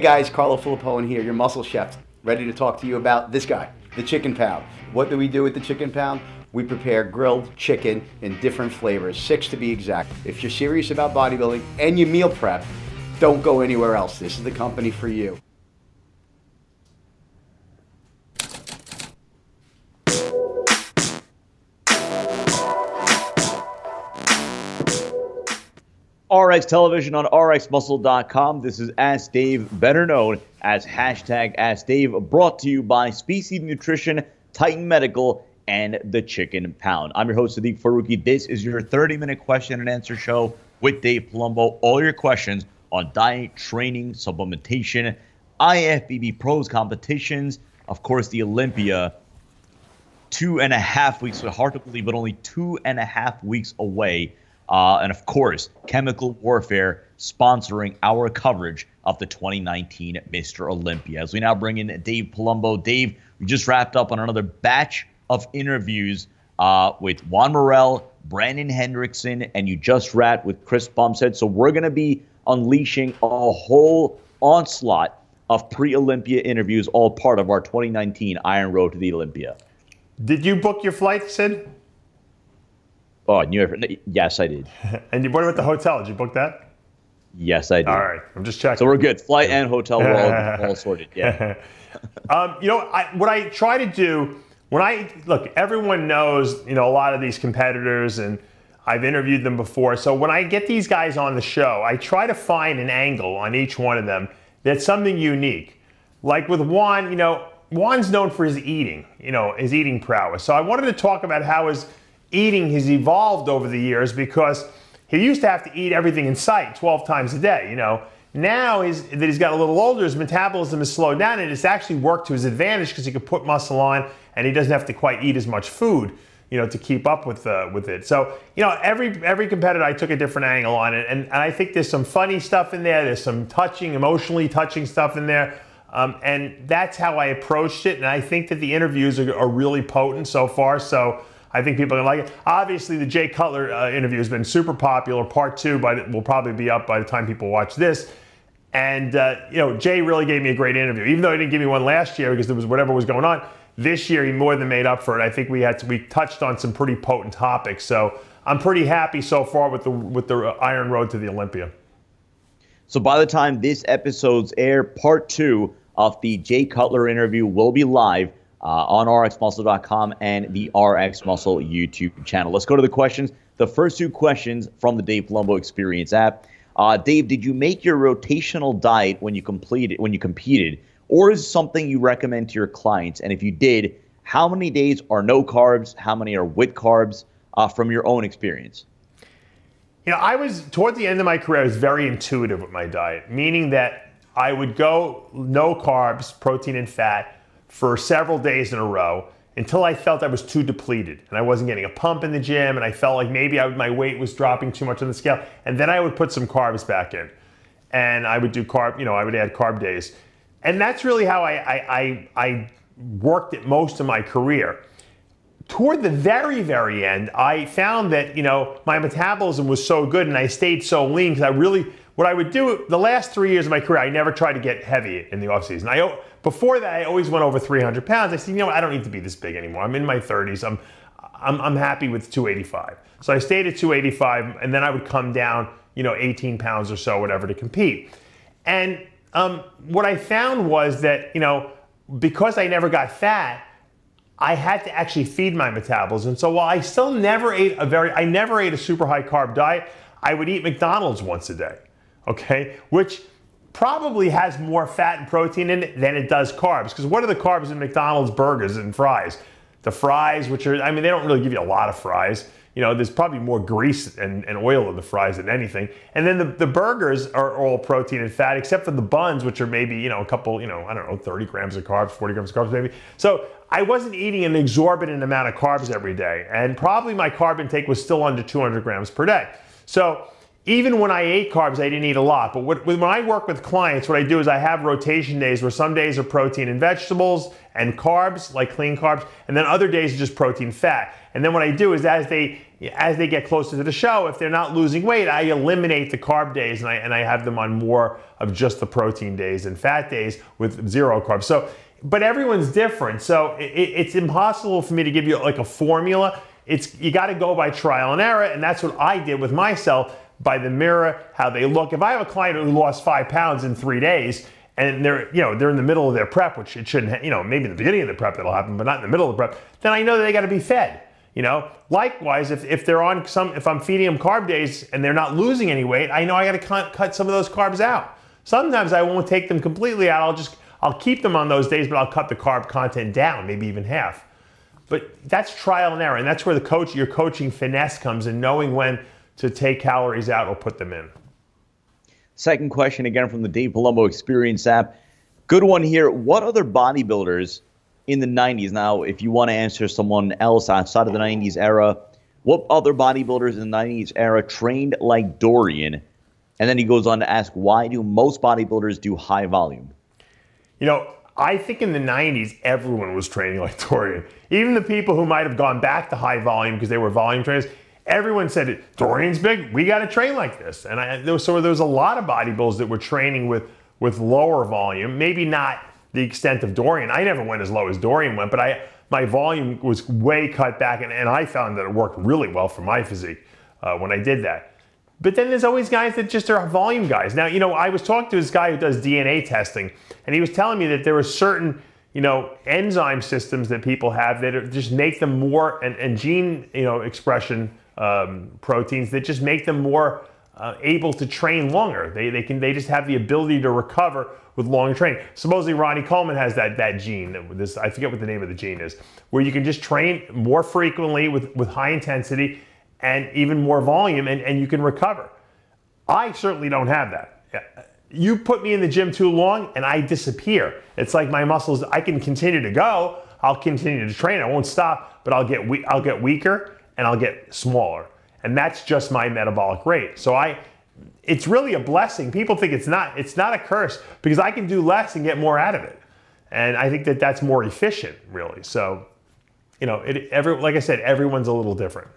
Hey guys, Carlo Filippone here, your muscle chef, ready to talk to you about this guy, the chicken pound. What do we do with the chicken pound? We prepare grilled chicken in different flavors, six to be exact. If you're serious about bodybuilding and you meal prep, don't go anywhere else. This is the company for you. RX Television on RxMuscle.com. This is Ask Dave, better known as hashtag Ask Dave, brought to you by Species Nutrition, Titan Medical, and the Chicken Pound. I'm your host, Sadiq Faruqi. This is your 30 minute question and answer show with Dave Palumbo. All your questions on diet, training, supplementation, IFBB pros competitions, of course, the Olympia. Two and a half weeks, hard to believe, but only two and a half weeks away uh, and of course, Chemical Warfare sponsoring our coverage of the 2019 Mr. Olympia. As we now bring in Dave Palumbo. Dave, we just wrapped up on another batch of interviews uh, with Juan Morel, Brandon Hendrickson, and you just wrapped with Chris Bumstead. So we're going to be unleashing a whole onslaught of pre Olympia interviews, all part of our 2019 Iron Road to the Olympia. Did you book your flight, Sid? Oh, New York. Yes, I did. and you what about the hotel? Did you book that? Yes, I did. All right, I'm just checking. So we're good. Flight and hotel, we're all, all sorted. Yeah. um, you know, I, what I try to do when I look, everyone knows, you know, a lot of these competitors, and I've interviewed them before. So when I get these guys on the show, I try to find an angle on each one of them that's something unique. Like with Juan, you know, Juan's known for his eating, you know, his eating prowess. So I wanted to talk about how his eating has evolved over the years because he used to have to eat everything in sight 12 times a day, you know. Now he's, that he's got a little older, his metabolism has slowed down and it's actually worked to his advantage because he can put muscle on and he doesn't have to quite eat as much food, you know, to keep up with, uh, with it. So, you know, every, every competitor, I took a different angle on it. And, and I think there's some funny stuff in there. There's some touching, emotionally touching stuff in there. Um, and that's how I approached it. And I think that the interviews are, are really potent so far. So, I think people are going to like it. Obviously, the Jay Cutler uh, interview has been super popular. Part two, but it will probably be up by the time people watch this. And uh, you know, Jay really gave me a great interview, even though he didn't give me one last year because there was whatever was going on. This year, he more than made up for it. I think we had to, we touched on some pretty potent topics. So I'm pretty happy so far with the with the Iron Road to the Olympia. So by the time this episode's air, part two of the Jay Cutler interview will be live uh, on rxmuscle.com and the RX Muscle YouTube channel. Let's go to the questions. The first two questions from the Dave Palumbo Experience app. Uh, Dave, did you make your rotational diet when you completed when you competed, or is something you recommend to your clients? And if you did, how many days are no carbs? How many are with carbs? Uh, from your own experience. You know, I was toward the end of my career. I was very intuitive with my diet, meaning that I would go no carbs, protein and fat for several days in a row until I felt I was too depleted and I wasn't getting a pump in the gym and I felt like maybe I, my weight was dropping too much on the scale. And then I would put some carbs back in and I would do carb, you know, I would add carb days. And that's really how I, I, I, I worked it most of my career. Toward the very, very end, I found that, you know, my metabolism was so good and I stayed so lean because I really, what I would do the last three years of my career, I never tried to get heavy in the off season. I, before that, I always went over 300 pounds. I said, you know, I don't need to be this big anymore. I'm in my 30s. I'm, I'm, I'm happy with 285. So I stayed at 285, and then I would come down, you know, 18 pounds or so, whatever, to compete. And um, what I found was that, you know, because I never got fat, I had to actually feed my metabolism. So while I still never ate a very, I never ate a super high carb diet, I would eat McDonald's once a day. Okay, which probably has more fat and protein in it than it does carbs. Because what are the carbs in McDonald's burgers and fries? The fries, which are, I mean, they don't really give you a lot of fries. You know, there's probably more grease and, and oil in the fries than anything. And then the, the burgers are all protein and fat, except for the buns, which are maybe, you know, a couple, you know, I don't know, 30 grams of carbs, 40 grams of carbs maybe. So I wasn't eating an exorbitant amount of carbs every day. And probably my carb intake was still under 200 grams per day. So even when I ate carbs, I didn't eat a lot. But what, when I work with clients, what I do is I have rotation days where some days are protein and vegetables and carbs, like clean carbs, and then other days are just protein fat. And then what I do is as they as they get closer to the show, if they're not losing weight, I eliminate the carb days and I, and I have them on more of just the protein days and fat days with zero carbs. So, but everyone's different. So it, it's impossible for me to give you like a formula. It's, you got to go by trial and error. And that's what I did with myself by the mirror, how they look. If I have a client who lost five pounds in three days, and they're you know they're in the middle of their prep, which it shouldn't you know maybe in the beginning of the prep that'll happen, but not in the middle of the prep. Then I know that they got to be fed. You know, likewise, if, if they're on some, if I'm feeding them carb days and they're not losing any weight, I know I got to cut, cut some of those carbs out. Sometimes I won't take them completely out. I'll just, I'll keep them on those days, but I'll cut the carb content down, maybe even half. But that's trial and error, and that's where the coach, your coaching finesse comes in, knowing when to take calories out or put them in. Second question again from the Dave Palumbo Experience app. Good one here. What other bodybuilders in the 90s. Now, if you want to answer someone else outside of the 90s era, what other bodybuilders in the 90s era trained like Dorian? And then he goes on to ask, why do most bodybuilders do high volume? You know, I think in the 90s, everyone was training like Dorian. Even the people who might have gone back to high volume because they were volume trainers, everyone said, Dorian's big, we got to train like this. And I, there was, so there was a lot of bodybuilders that were training with, with lower volume, maybe not the extent of Dorian. I never went as low as Dorian went, but I my volume was way cut back, and, and I found that it worked really well for my physique uh, when I did that. But then there's always guys that just are volume guys. Now, you know, I was talking to this guy who does DNA testing, and he was telling me that there are certain, you know, enzyme systems that people have that just make them more, and, and gene, you know, expression um, proteins that just make them more uh, able to train longer. They, they can they just have the ability to recover with long training. Supposedly Ronnie Coleman has that that gene. This I forget what the name of the gene is, where you can just train more frequently with with high intensity and even more volume, and, and you can recover. I certainly don't have that. You put me in the gym too long, and I disappear. It's like my muscles. I can continue to go. I'll continue to train. I won't stop, but I'll get we- I'll get weaker and I'll get smaller. And that's just my metabolic rate. So I it's really a blessing. People think it's not. It's not a curse because I can do less and get more out of it. And I think that that's more efficient, really. So, you know, it, every, like I said, everyone's a little different.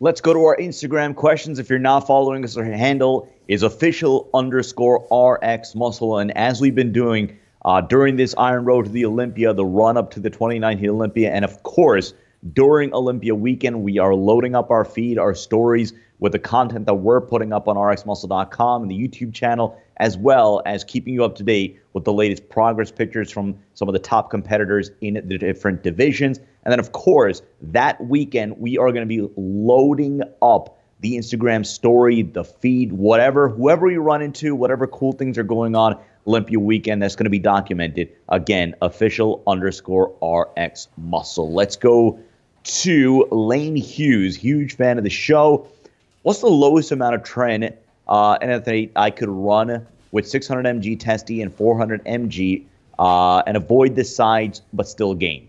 Let's go to our Instagram questions. If you're not following us, our handle is official underscore RX Muscle. And as we've been doing uh, during this Iron Road to the Olympia, the run up to the 2019 Olympia, and of course, during Olympia weekend, we are loading up our feed, our stories with the content that we're putting up on rxmuscle.com and the YouTube channel, as well as keeping you up to date with the latest progress pictures from some of the top competitors in the different divisions. And then, of course, that weekend, we are going to be loading up the Instagram story, the feed, whatever, whoever you run into, whatever cool things are going on Olympia weekend, that's going to be documented. Again, official underscore RX muscle. Let's go to Lane Hughes, huge fan of the show. What's the lowest amount of tren uh, enanthate I could run with 600 mg testy and 400 mg uh, and avoid the sides but still gain?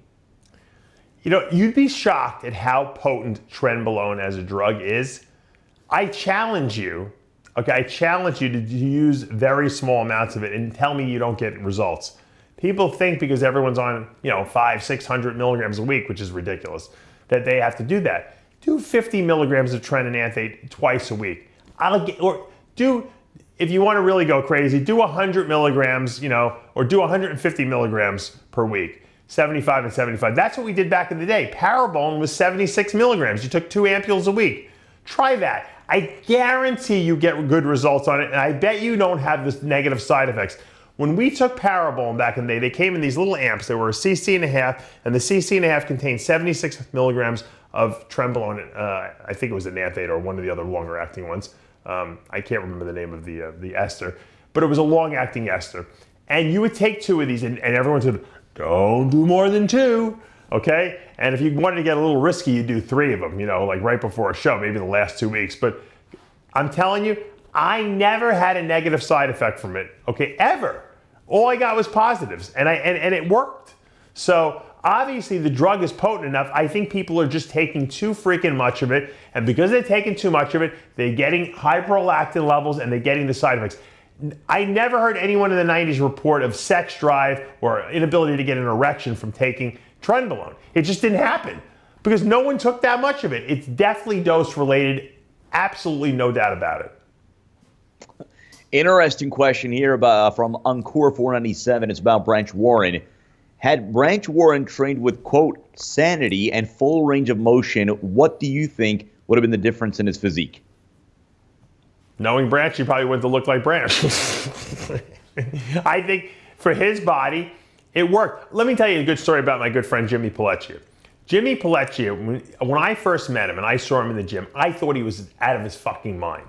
You know, you'd be shocked at how potent trenbolone as a drug is. I challenge you, okay, I challenge you to use very small amounts of it and tell me you don't get results. People think because everyone's on, you know, five, 600 milligrams a week, which is ridiculous, that they have to do that. Do 50 milligrams of trenanthate twice a week. I'll get, or do, if you want to really go crazy, do 100 milligrams, you know, or do 150 milligrams per week. 75 and 75. That's what we did back in the day. Parabolan was 76 milligrams. You took two ampules a week. Try that. I guarantee you get good results on it, and I bet you don't have this negative side effects. When we took Parabolan back in the day, they came in these little amps. They were a cc and a half, and the cc and a half contained 76 milligrams of Trenbolone. Uh, I think it was a Nanthate or one of the other longer acting ones. Um, I can't remember the name of the uh, the ester, but it was a long acting ester. And you would take two of these, and, and everyone said, "Don't do more than two. Okay? And if you wanted to get a little risky, you'd do three of them. You know, like right before a show, maybe the last two weeks. But I'm telling you, I never had a negative side effect from it, okay, ever. All I got was positives, and, I, and, and it worked. So obviously the drug is potent enough. I think people are just taking too freaking much of it, and because they're taking too much of it, they're getting hyperlactin levels and they're getting the side effects. I never heard anyone in the 90s report of sex drive or inability to get an erection from taking trenbolone. It just didn't happen. because no one took that much of it. It's definitely dose related, absolutely no doubt about it. Interesting question here about, uh, from Encore 497. It's about Branch Warren. Had Branch Warren trained with, quote, sanity and full range of motion, what do you think would have been the difference in his physique? Knowing Branch, he probably wouldn't have looked like Branch. I think for his body, it worked. Let me tell you a good story about my good friend Jimmy Pellecchio. Jimmy Pellecchio, when, when I first met him and I saw him in the gym, I thought he was out of his fucking mind.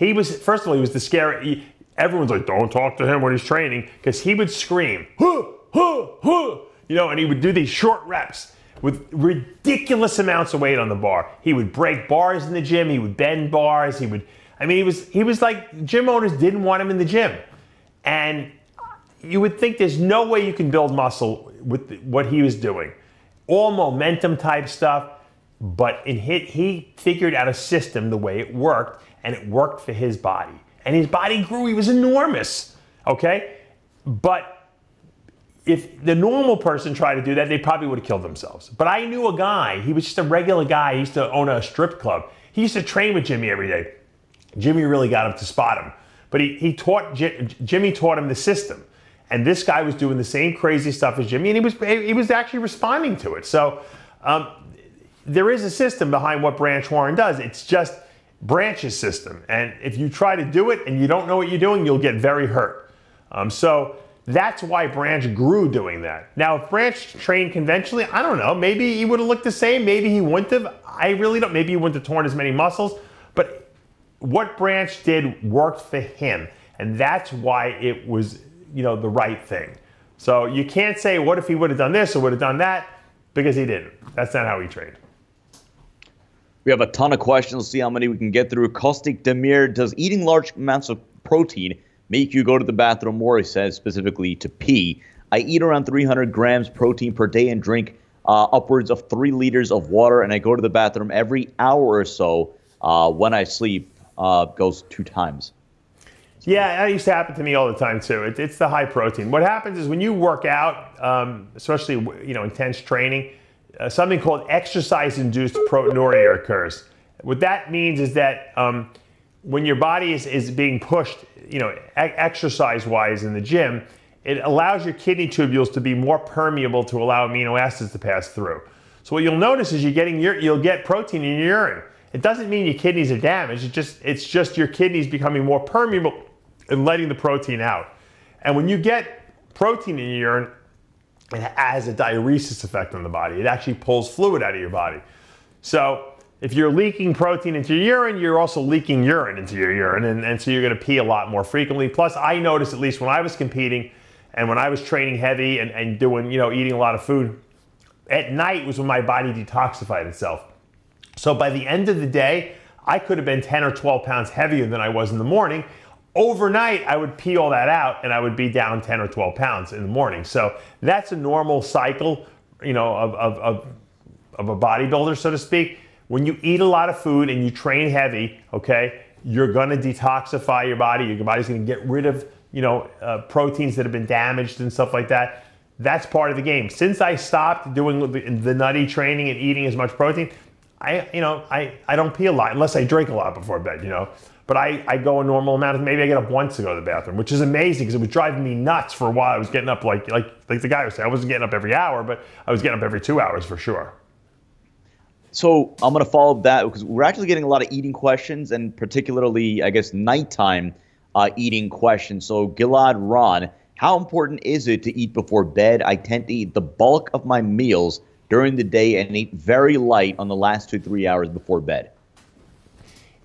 He was, first of all, he was the scary. He, everyone's like, don't talk to him when he's training because he would scream, huh, huh, huh, you know, and he would do these short reps with ridiculous amounts of weight on the bar. He would break bars in the gym. He would bend bars. He would, I mean, he was, he was like, gym owners didn't want him in the gym. And you would think there's no way you can build muscle with what he was doing. All momentum type stuff, but in hit, he figured out a system the way it worked, and it worked for his body. And his body grew, he was enormous, okay? But if the normal person tried to do that, they probably would have killed themselves. But I knew a guy, he was just a regular guy, he used to own a strip club. He used to train with Jimmy every day. Jimmy really got him to spot him. But he, he taught, Jimmy taught him the system. And this guy was doing the same crazy stuff as Jimmy, and he was he was actually responding to it. So um, there is a system behind what Branch Warren does. It's just Branch's system, and if you try to do it and you don't know what you're doing, you'll get very hurt. Um, so that's why Branch grew doing that. Now, if Branch trained conventionally, I don't know. Maybe he would have looked the same. Maybe he wouldn't have. I really don't. Maybe he wouldn't have torn as many muscles. But what Branch did worked for him, and that's why it was you know, the right thing. So you can't say, what if he would have done this or would have done that? Because he didn't. That's not how he trained. We have a ton of questions. See how many we can get through. Caustic Demir, does eating large amounts of protein make you go to the bathroom more? He says specifically to pee. I eat around 300 grams protein per day and drink uh, upwards of three liters of water, and I go to the bathroom every hour or so uh, when I sleep. Uh, goes two times. Yeah, that used to happen to me all the time too. It, it's the high protein. What happens is when you work out, um, especially you know intense training, uh, something called exercise-induced proteinuria occurs. What that means is that um, when your body is, is being pushed, you know, e- exercise-wise in the gym, it allows your kidney tubules to be more permeable to allow amino acids to pass through. So what you'll notice is you're getting your, you'll get protein in your urine. It doesn't mean your kidneys are damaged. It's just it's just your kidneys becoming more permeable and letting the protein out. And when you get protein in your urine, it has a diuresis effect on the body. It actually pulls fluid out of your body. So if you're leaking protein into your urine, you're also leaking urine into your urine, and, and so you're going to pee a lot more frequently. Plus, I noticed, at least when I was competing and when I was training heavy and, and doing, you know, eating a lot of food, at night was when my body detoxified itself. So by the end of the day, I could have been 10 or 12 pounds heavier than I was in the morning overnight I would pee all that out and I would be down 10 or 12 pounds in the morning. So that's a normal cycle, you know, of, of, of, of a bodybuilder, so to speak. When you eat a lot of food and you train heavy, okay, you're gonna detoxify your body. Your body's gonna get rid of, you know, uh, proteins that have been damaged and stuff like that. That's part of the game. Since I stopped doing the, the nutty training and eating as much protein, I, you know, I, I don't pee a lot unless I drink a lot before bed, you know but I, I go a normal amount of maybe I get up once to go to the bathroom, which is amazing because it was driving me nuts for a while. I was getting up like like like the guy was saying, I wasn't getting up every hour, but I was getting up every two hours for sure. So I'm going to follow up that because we're actually getting a lot of eating questions and particularly, I guess, nighttime uh, eating questions. So Gilad Ron, how important is it to eat before bed? I tend to eat the bulk of my meals during the day and eat very light on the last two three hours before bed.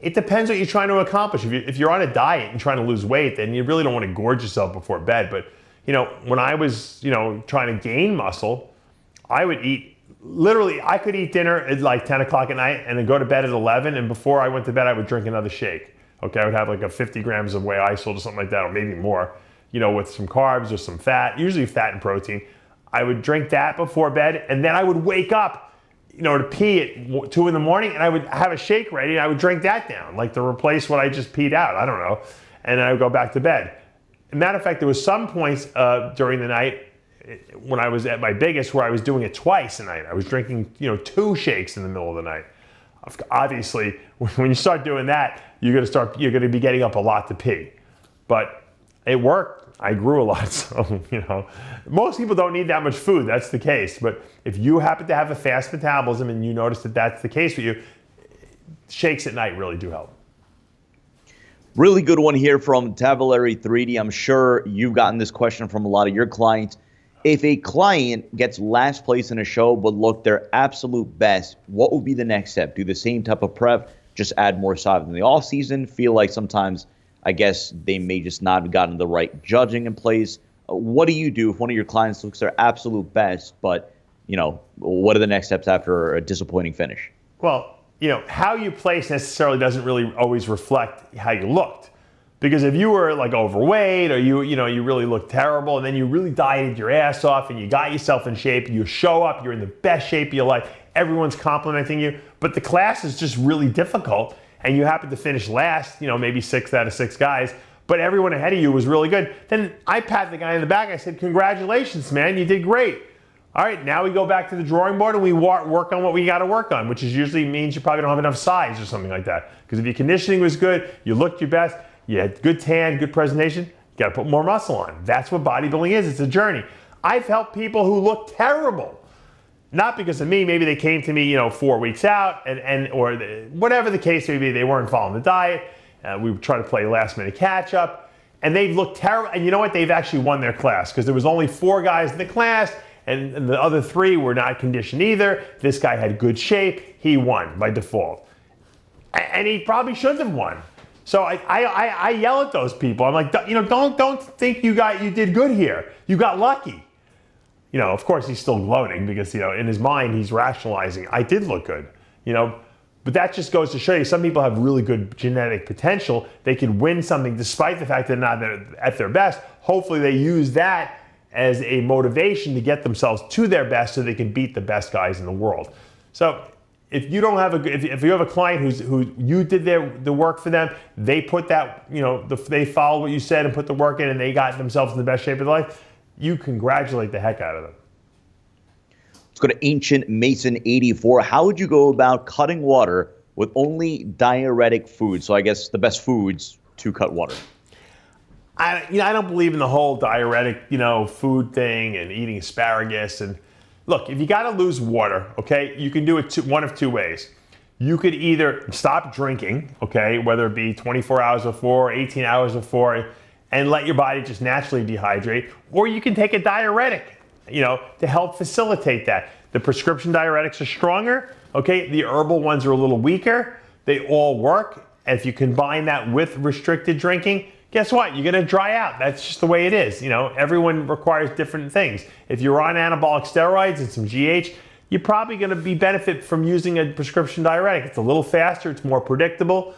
It depends what you're trying to accomplish. If, you, if you're on a diet and trying to lose weight, then you really don't want to gorge yourself before bed. But you know, when I was you know trying to gain muscle, I would eat literally. I could eat dinner at like 10 o'clock at night and then go to bed at 11. And before I went to bed, I would drink another shake. Okay, I would have like a 50 grams of whey isolate or something like that, or maybe more. You know, with some carbs or some fat, usually fat and protein. I would drink that before bed, and then I would wake up you know, to pee at two in the morning, and I would have a shake ready, and I would drink that down, like to replace what I just peed out. I don't know, and I would go back to bed. matter of fact, there was some points uh, during the night when I was at my biggest, where I was doing it twice a night. I was drinking, you know, two shakes in the middle of the night. Obviously, when you start doing that, you're gonna start, you're gonna be getting up a lot to pee. But it worked. I grew a lot, so you know, most people don't need that much food. That's the case. But if you happen to have a fast metabolism and you notice that that's the case for you, shakes at night really do help. Really good one here from Tavaleri 3D. I'm sure you've gotten this question from a lot of your clients. If a client gets last place in a show but look their absolute best, what would be the next step? Do the same type of prep, just add more solid in the off season? Feel like sometimes I guess they may just not have gotten the right judging in place. Uh, what do you do if one of your clients looks their absolute best, but you know, what are the next steps after a disappointing finish? Well, you know, how you place necessarily doesn't really always reflect how you looked. Because if you were like overweight or you, you know, you really looked terrible and then you really dieted your ass off and you got yourself in shape, you show up, you're in the best shape of your life, everyone's complimenting you, but the class is just really difficult and you happen to finish last, you know, maybe six out of six guys, but everyone ahead of you was really good, then I pat the guy in the back. I said, Congratulations, man, you did great. All right, now we go back to the drawing board and we work on what we got to work on, which is usually means you probably don't have enough size or something like that. Because if your conditioning was good, you looked your best, you had good tan, good presentation, you got to put more muscle on. That's what bodybuilding is. It's a journey. I've helped people who look terrible not because of me. Maybe they came to me, you know, four weeks out, and, and or the, whatever the case may be, they weren't following the diet. Uh, we try to play last minute catch up, and they've looked terrible. And you know what? They've actually won their class because there was only four guys in the class, and, and the other three were not conditioned either. This guy had good shape. He won by default, and he probably shouldn't have won. So I, I, I, yell at those people. I'm like, you know, don't don't think you got you did good here. You got lucky you know, of course he's still gloating because, you know, in his mind he's rationalizing, I did look good, you know, but that just goes to show you some people have really good genetic potential. They can win something despite the fact that they're not at their best. Hopefully they use that as a motivation to get themselves to their best so they can beat the best guys in the world. So if you don't have a if, if you have a client who's who you did their the work for them, they put that you know the, they followed what you said and put the work in, and they got themselves in the best shape of their life you congratulate the heck out of them. Let's go to Ancient Mason 84. How would you go about cutting water with only diuretic foods? So I guess the best foods to cut water. I, you know, I don't believe in the whole diuretic, you know, food thing and eating asparagus. And look, if you got to lose water, okay, you can do it two, one of two ways. You could either stop drinking, okay, whether it be 24 hours before, 18 hours before, and let your body just naturally dehydrate, or you can take a diuretic, you know, to help facilitate that. The prescription diuretics are stronger, okay? The herbal ones are a little weaker. They all work. If you combine that with restricted drinking, guess what? You're going to dry out. That's just the way it is. You know, everyone requires different things. If you're on anabolic steroids and some GH, you're probably going to be benefit from using a prescription diuretic. It's a little faster, it's more predictable.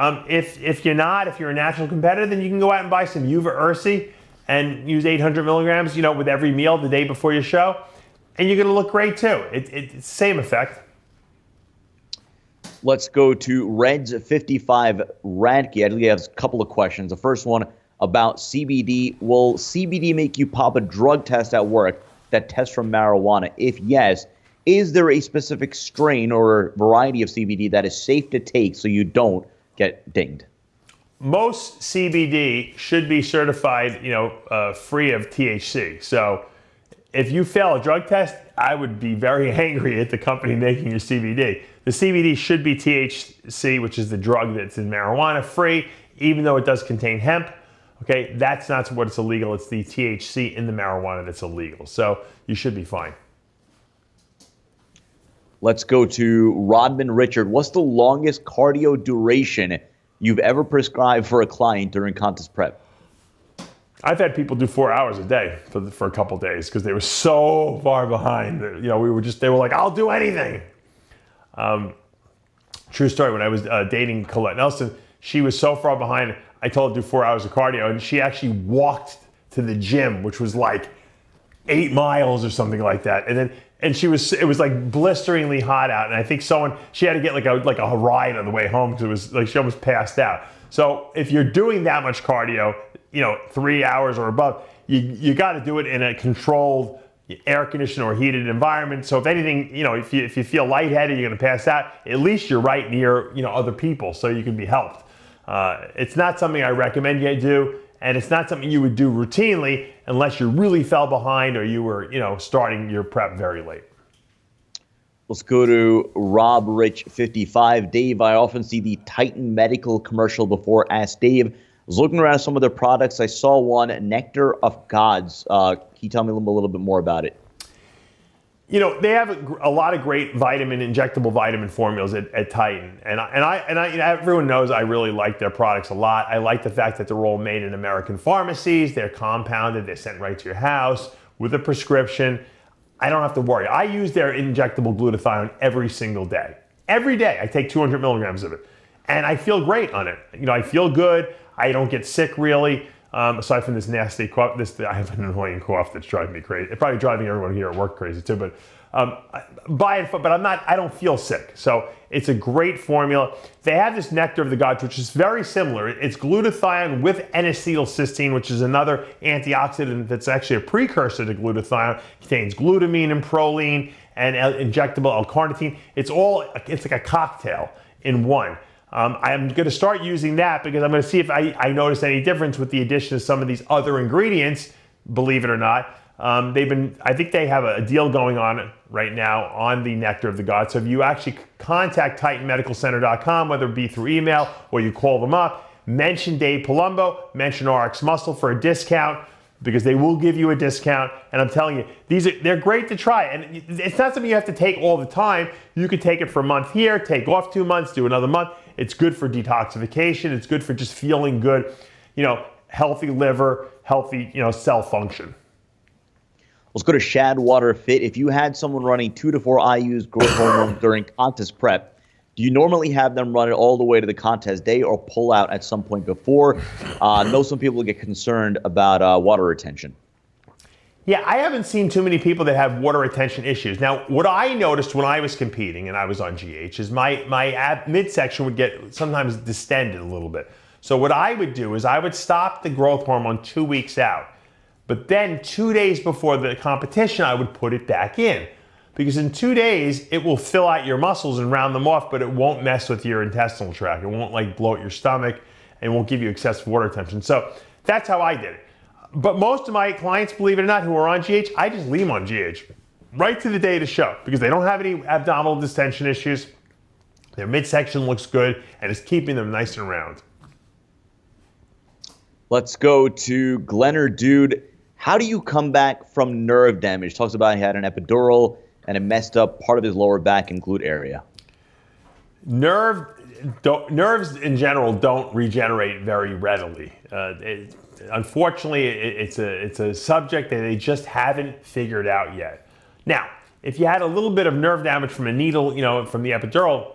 Um, if, if you're not, if you're a natural competitor, then you can go out and buy some Uva Ursi and use 800 milligrams, you know, with every meal the day before your show, and you're going to look great too. It, it, it's the same effect. Let's go to Reds 55 Radke. I think he has a couple of questions. The first one about CBD. Will CBD make you pop a drug test at work that tests for marijuana? If yes, is there a specific strain or variety of CBD that is safe to take so you don't get dinged? Most CBD should be certified, you know, uh, free of THC. So if you fail a drug test, I would be very angry at the company making your CBD. The CBD should be THC, which is the drug that's in marijuana free, even though it does contain hemp. Okay, that's not what it's illegal. It's the THC in the marijuana that's illegal. So you should be fine. Let's go to Rodman Richard. What's the longest cardio duration you've ever prescribed for a client during contest prep? I've had people do four hours a day for, the, for a couple days because they were so far behind. That, you know, we were just, they were like, I'll do anything. Um, true story, when I was uh, dating Colette Nelson, she was so far behind, I told her to do four hours of cardio, and she actually walked to the gym, which was like eight miles or something like that. And then and she was it was like blisteringly hot out and i think someone she had to get like a like a ride on the way home because it was like she almost passed out so if you're doing that much cardio you know three hours or above you, you got to do it in a controlled air conditioned or heated environment. So if anything, you know, if you, if you feel lightheaded, you're going to pass out, at least you're right near, you know, other people so you can be helped. Uh, it's not something I recommend you do, and it's not something you would do routinely unless you really fell behind or you were, you know, starting your prep very late. Let's go to Rob Rich 55. Dave, I often see the Titan Medical commercial before Ask Dave I was looking around some of their products. I saw one, Nectar of Gods. Uh, can you tell me a little, a little bit more about it? You know, they have a, a, lot of great vitamin, injectable vitamin formulas at, at Titan. And I, and I, and I, you know, everyone knows I really like their products a lot. I like the fact that they're all made in American pharmacies. They're compounded. They're sent right to your house with a prescription. I don't have to worry. I use their injectable glutathione every single day. Every day I take 200 milligrams of it. And I feel great on it. You know, I feel good. I don't get sick really. Um, aside from this nasty cough, this I have an annoying cough that's driving me crazy. It's probably driving everyone here at work crazy too. But um, buy it, but I'm not. I don't feel sick, so it's a great formula. They have this nectar of the gods, which is very similar. It's glutathione with N-acetylcysteine, which is another antioxidant that's actually a precursor to glutathione. It contains glutamine and proline and injectable L-carnitine. It's all. It's like a cocktail in one. Um, I'm going to start using that because I'm going to see if I, I, notice any difference with the addition of some of these other ingredients, believe it or not. Um, they've been, I think they have a, deal going on right now on the Nectar of the Gods. So if you actually contact TitanMedicalCenter.com, whether it be through email or you call them up, mention Dave Palumbo, mention RX Muscle for a discount because they will give you a discount. And I'm telling you, these are they're great to try. And it's not something you have to take all the time. You could take it for a month here, take off two months, do another month. It's good for detoxification. It's good for just feeling good, you know, healthy liver, healthy, you know, cell function. Let's go to Shadwater Fit. If you had someone running two to four IU's growth hormone during contest prep, do you normally have them run it all the way to the contest day or pull out at some point before? Uh, I know some people get concerned about uh, water retention. Yeah, I haven't seen too many people that have water retention issues. Now, what I noticed when I was competing and I was on GH is my, my midsection would get sometimes distended a little bit. So what I would do is I would stop the growth hormone two weeks out. But then two days before the competition, I would put it back in. Because in two days, it will fill out your muscles and round them off, but it won't mess with your intestinal tract. It won't like bloat your stomach and won't give you excessive water retention. So that's how I did it. But most of my clients, believe it or not, who are on GH, I just leave them on GH right to the day of the show because they don't have any abdominal distension issues. Their midsection looks good and it's keeping them nice and round. Let's go to Glenner Dude. How do you come back from nerve damage? Talks about he had an epidural and it messed up part of his lower back and glute area. Nerve, nerves in general don't regenerate very readily. Uh, it, unfortunately, it, it's a it's a subject that they just haven't figured out yet. Now, if you had a little bit of nerve damage from a needle, you know, from the epidural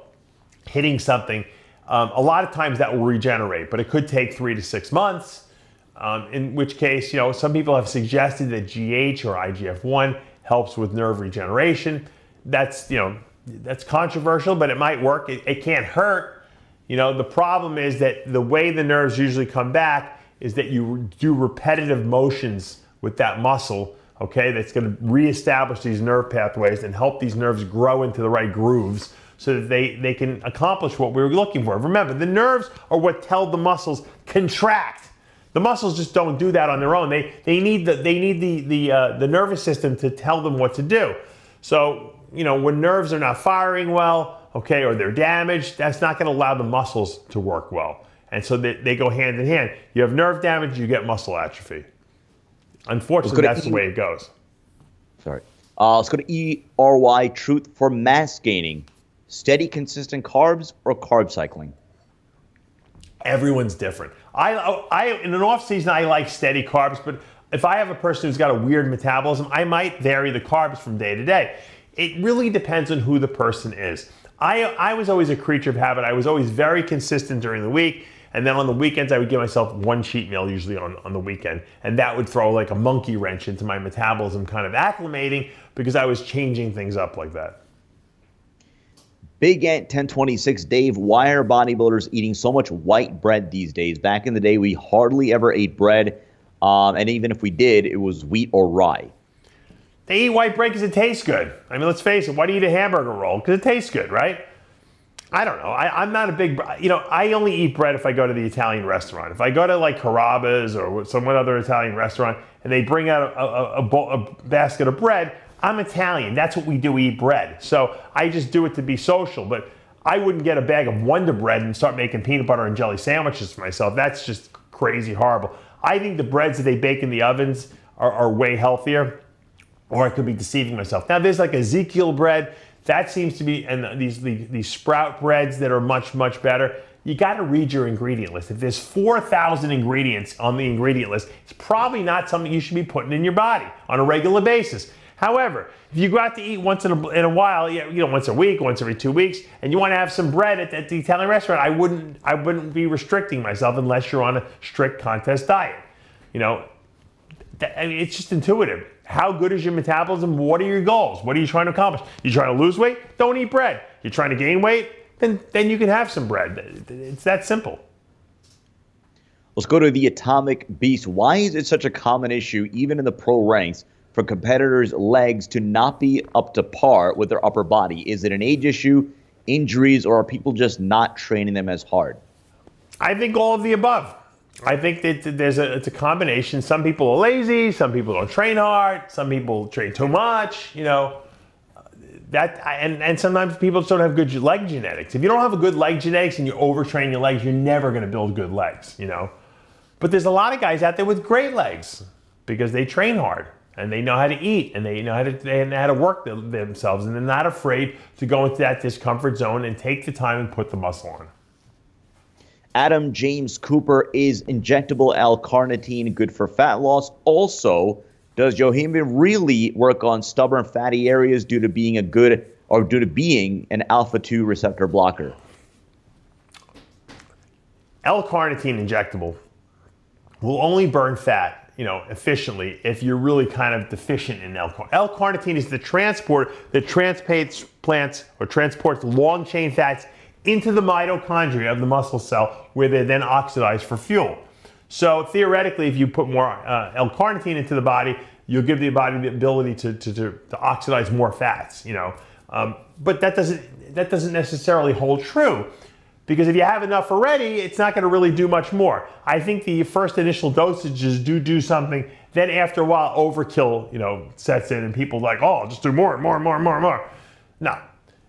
hitting something, um, a lot of times that will regenerate, but it could take three to six months. Um, in which case, you know, some people have suggested that GH or IGF-1 helps with nerve regeneration. That's, you know, that's controversial, but it might work. It, it can't hurt. You know, the problem is that the way the nerves usually come back is that you do repetitive motions with that muscle, okay, that's going to reestablish these nerve pathways and help these nerves grow into the right grooves so that they, they can accomplish what we were looking for. Remember, the nerves are what tell the muscles contract the muscles just don't do that on their own. They, they need, the, they need the, the, uh, the nervous system to tell them what to do. So, you know, when nerves are not firing well, okay, or they're damaged, that's not going to allow the muscles to work well. And so they, they go hand in hand. You have nerve damage, you get muscle atrophy. Unfortunately, that's e- the way it goes. Sorry. Uh, let's go to ERY Truth for mass gaining. Steady, consistent carbs or carb cycling? Everyone's different. I, I in an off season I like steady carbs, but if I have a person who's got a weird metabolism, I might vary the carbs from day to day. It really depends on who the person is. I, I was always a creature of habit. I was always very consistent during the week. And then on the weekends, I would give myself one cheat meal, usually on, on the weekend. And that would throw like a monkey wrench into my metabolism, kind of acclimating because I was changing things up like that. Big Ant 1026, Dave, why are bodybuilders eating so much white bread these days? Back in the day, we hardly ever ate bread. Um, and even if we did, it was wheat or rye. They eat white bread because it tastes good. I mean, let's face it. Why do you eat a hamburger roll? Because it tastes good, right? I don't know. I, am not a big, you know, I only eat bread if I go to the Italian restaurant. If I go to like Carrabba's or some other Italian restaurant and they bring out a, a, a, bowl, a basket of bread, I'm Italian. That's what we do. We eat bread. So I just do it to be social. But I wouldn't get a bag of Wonder Bread and start making peanut butter and jelly sandwiches for myself. That's just crazy horrible. I think the breads that they bake in the ovens are, are way healthier or I could be deceiving myself. Now there's like Ezekiel bread that seems to be, and these, these, these sprout breads that are much, much better. You got to read your ingredient list. If there's 4,000 ingredients on the ingredient list, it's probably not something you should be putting in your body on a regular basis. However, if you go out to eat once in a, in a while, you know, once a week, once every two weeks, and you want to have some bread at, at the Italian restaurant, I wouldn't, I wouldn't be restricting myself unless you're on a strict contest diet. You know, I mean, it's just intuitive. How good is your metabolism? What are your goals? What are you trying to accomplish? You trying to lose weight? Don't eat bread. You're trying to gain weight? Then, then you can have some bread. It's that simple. Let's go to the atomic beast. Why is it such a common issue, even in the pro ranks, for competitors' legs to not be up to par with their upper body? Is it an age issue, injuries, or are people just not training them as hard? I think all of the above. I think that there's a it's a combination. Some people are lazy. Some people don't train hard. Some people train too much. You know, that and and sometimes people just don't have good leg genetics. If you don't have a good leg genetics and you overtrain your legs, you're never going to build good legs. You know, but there's a lot of guys out there with great legs because they train hard and they know how to eat and they know how to they know how to work themselves and they're not afraid to go into that discomfort zone and take the time and put the muscle on. Adam James Cooper is injectable L-carnitine good for fat loss? Also, does Yohimbine really work on stubborn fatty areas due to being a good or due to being an alpha 2 receptor blocker? L-carnitine injectable will only burn fat, you know, efficiently if you're really kind of deficient in L-carnitine. L-carnitine is the transport that transplants plants or transports long chain fats into the mitochondria of the muscle cell where they're then oxidized for fuel. So theoretically, if you put more uh, L-carnitine into the body, you'll give the body the ability to, to, to, to oxidize more fats, you know. Um, but that doesn't, that doesn't necessarily hold true because if you have enough already, it's not going to really do much more. I think the first initial dosages do do something. Then after a while, overkill, you know, sets in, and people like, oh, I'll just do more, and more, and more, and more, and more. No,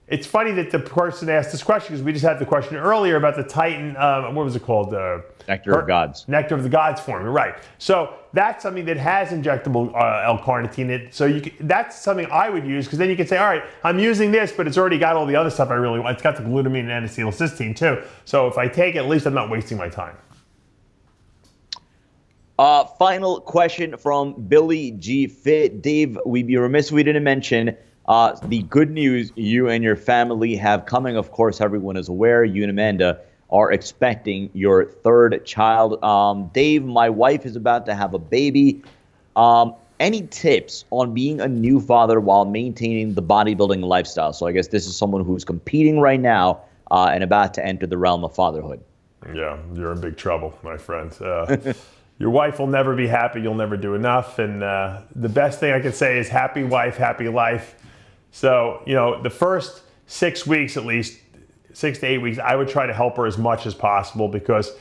it's funny that the person asked this question because we just had the question earlier about the Titan. Um, what was it called? Uh, Nectar her, of Gods. Nectar of the Gods formula, right? So that's something that has injectable uh, L-carnitine. It so you can, that's something I would use because then you can say, all right, I'm using this, but it's already got all the other stuff I really want. It's got the glutamine and N-acetylcysteine too. So if I take it, at least I'm not wasting my time. Uh, final question from Billy G. Fit. Dave, we'd be remiss if we didn't mention uh, the good news you and your family have coming, of course, everyone is aware, you and Amanda are expecting your third child. Um, Dave, my wife is about to have a baby. Um, any tips on being a new father while maintaining the bodybuilding lifestyle? So I guess this is someone who's competing right now uh, and about to enter the realm of fatherhood. Yeah, you're in big trouble, my friend. Uh, your wife will never be happy. You'll never do enough. And uh, the best thing I can say is happy wife, happy life. So, you know, the first six weeks at least, six to eight weeks, I would try to help her as much as possible because,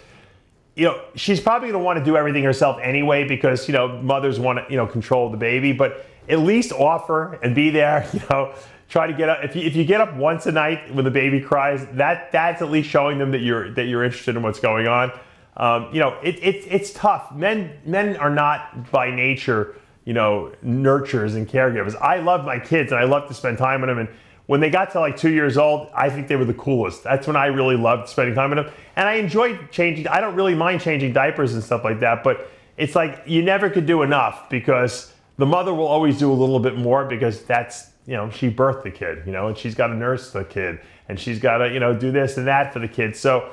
you know, she's probably going to want to do everything herself anyway because, you know, mothers want to, you know, control the baby, but at least offer and be there, you know, try to get up. If you, if you get up once a night when the baby cries, that that's at least showing them that you're, that you're interested in what's going on. Um, you know, it, it, it's tough. Men, men are not by nature, you know, nurturers and caregivers. I love my kids and I love to spend time with them. And when they got to like two years old, I think they were the coolest. That's when I really loved spending time with them. And I enjoyed changing, I don't really mind changing diapers and stuff like that, but it's like you never could do enough because the mother will always do a little bit more because that's, you know, she birthed the kid, you know, and she's got to nurse the kid and she's got to, you know, do this and that for the kid. So,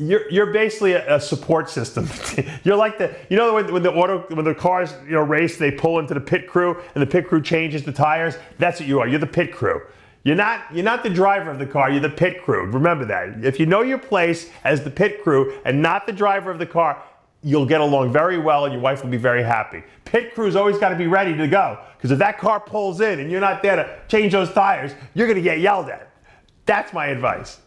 you're, you're basically a, a support system. you're like the, you know, when, when, the auto, when the cars, you know, race, they pull into the pit crew and the pit crew changes the tires. That's what you are. You're the pit crew. You're not, you're not the driver of the car. You're the pit crew. Remember that. If you know your place as the pit crew and not the driver of the car, you'll get along very well and your wife will be very happy. Pit crew's always got to be ready to go because if that car pulls in and you're not there to change those tires, you're going to get yelled at. That's my advice.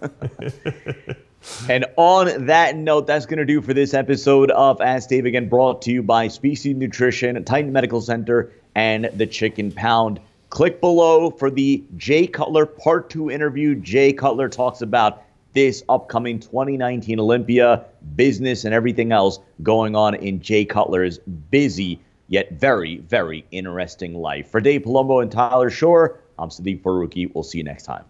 and on that note, that's going to do for this episode of Ask Dave again, brought to you by Species Nutrition, Titan Medical Center, and the Chicken Pound. Click below for the Jay Cutler Part 2 interview. Jay Cutler talks about this upcoming 2019 Olympia business and everything else going on in Jay Cutler's busy yet very, very interesting life. For Dave Palumbo and Tyler Shore, I'm Sadiq Faruqi. We'll see you next time.